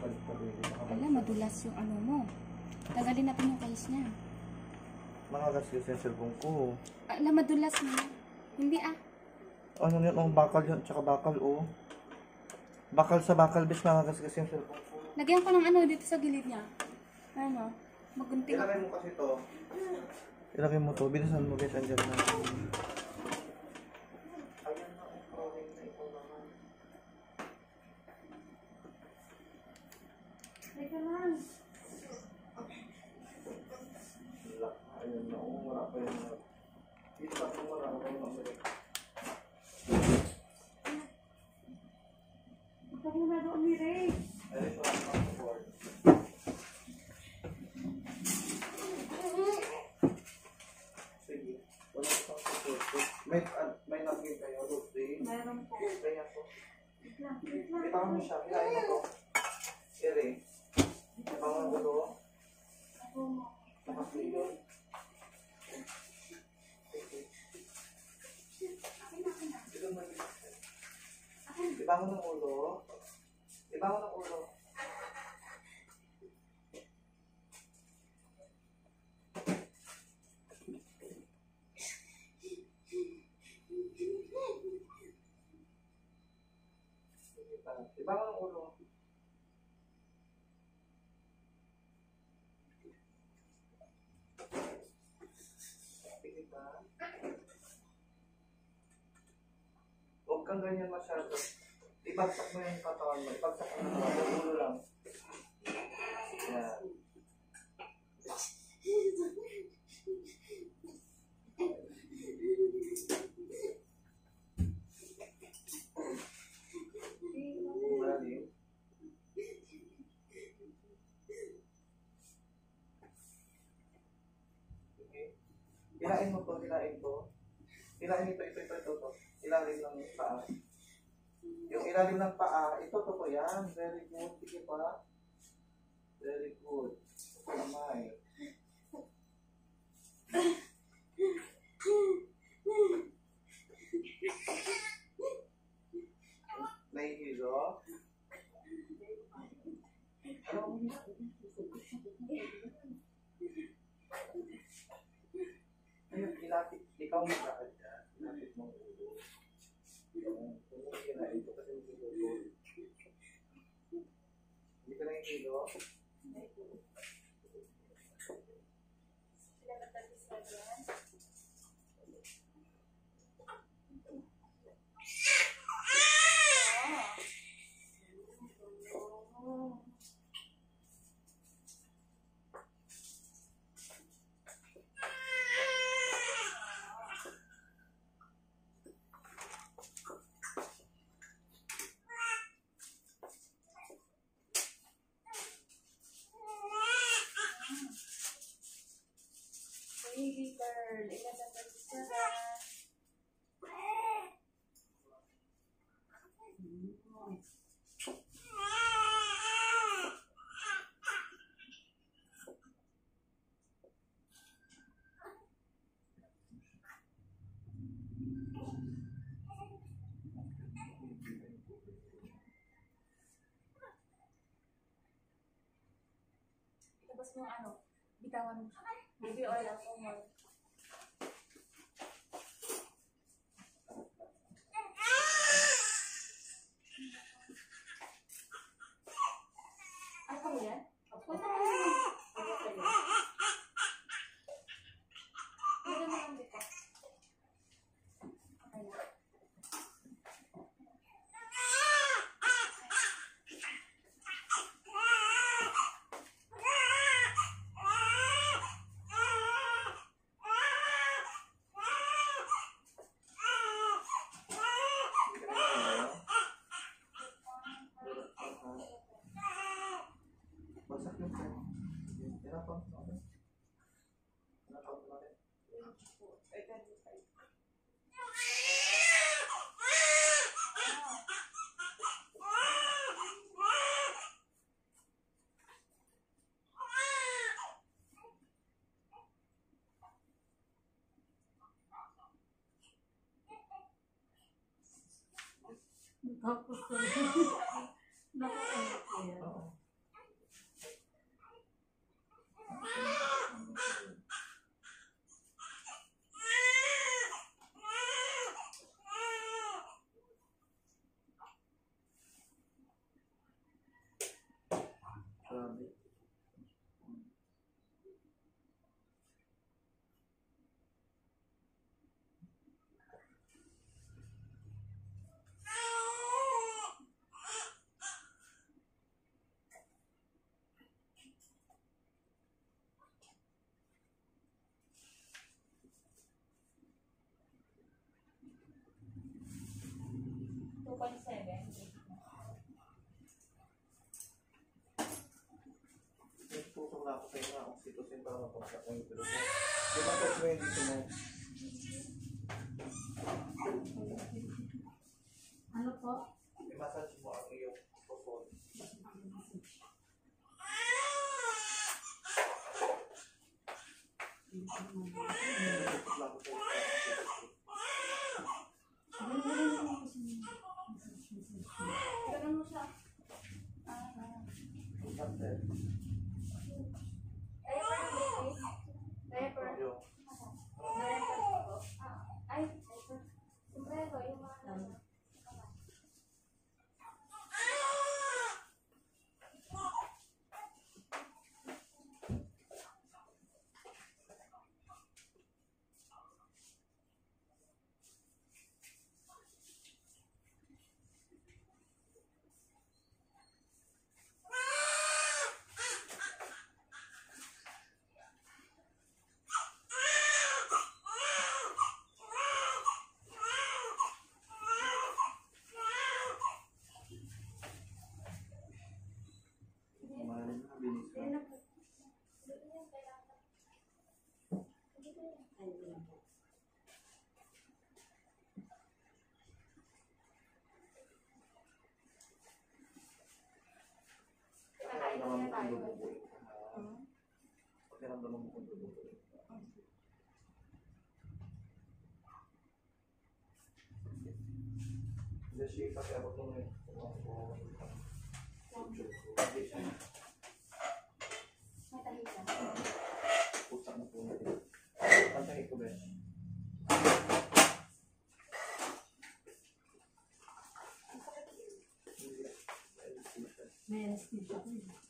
Wala, madulas yung ano mo. Tagalin natin yung case niya. Makagasgas yung cellphone ko. Ala, madulas na. Hindi ah. Ano yun? Oh, bakal yun. Tsaka bakal, oh. Bakal sa bakal, bis makagasgas yung cellphone ko. Lagyan ko ng ano dito sa gilid niya. Ano? Magunting. Ilagay mo kasi to. Ilagay mo to. Bilisan mo, guys. Andyan na. Ayan na, oh. Okay na ito naman. Teka lang. Wala. Ayun na, oh. Wala pa yun. Isa pa wala. Wala pa yun. Doon ni Ray. Ang. Sige. May, may napkin kayo, Lucy. Mayroon po. Kaya po. Itangan mo siya. Kailangan mo. Itangan mo to. Ako mo. Nakapilo. Ibangon ng ulo. Ibangon ng ulo. Ibangon ng ulo. Huwag kang ganyan masyado. Ibagsak mo yung katawan mo. Ibagsak mo yung katawan mo. Ulo lang. Yan. Mo to, hilain to. Hilain ito, ito, ito, ito, ito. Ilalim ng paa. Yung ilalim ng paa, ito, ito, yan. Very good. Sige pa. Very good. Kamay. Nahihilo? Ano? Ayun, ilapit. Ikaw mo sa kanya. Ilapit mo. Yung tumingin na ito kasi hindi mo ito. Hindi ka nahihilo? Baby girl. Ikaw sa pagkisara. Tapos mo ano, bitawan. Baby oil ako mo. 他不喝，那可 ang. Oxytocin para mapagsak mo. Ba touch mo yung dito mo? Ano po? I-massage mo ang iyong pusod. Nagtutong na ako sa inyo. Ganun mo siya. Ah, ah. Diaphragm. Diaper, baby. Diaper. Yung Diaper po. Ah, Ay, diaper. Sombrero, yung mga ano. Mahalin na, binis ka. Pakiramdaman mo kung na. Pakiramdaman mo kung lulubuin ka. Just shape kasi abot mo na yun. Hindi siya. May tahi ka. Pusak na po natin. Pantahin ko, Besh. Hindi. Anesthesia. May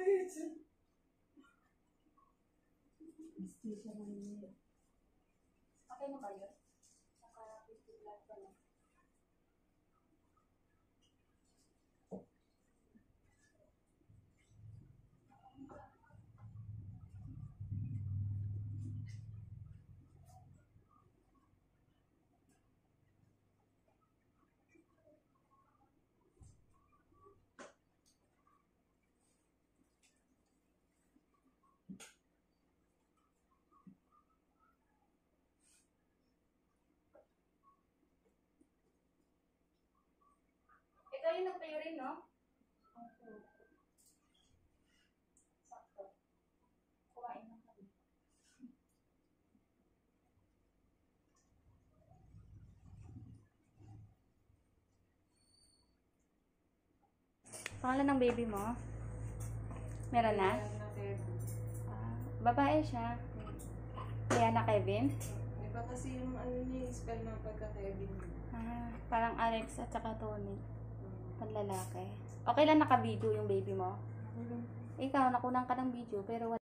Okay na ba yun? Ikaw yung nagtayo rin, no? Sakto. Kumain na kami. Pangalan ng baby mo? Meron na? Ah, babae siya. Kaya na Kevin? Iba kasi yung ano niya, spell ng pagka-Kevin. Ah, parang Alex at saka Tony. Panlalaki. Okay lang naka-video yung baby mo? Ikaw, nakunan ka ng video, pero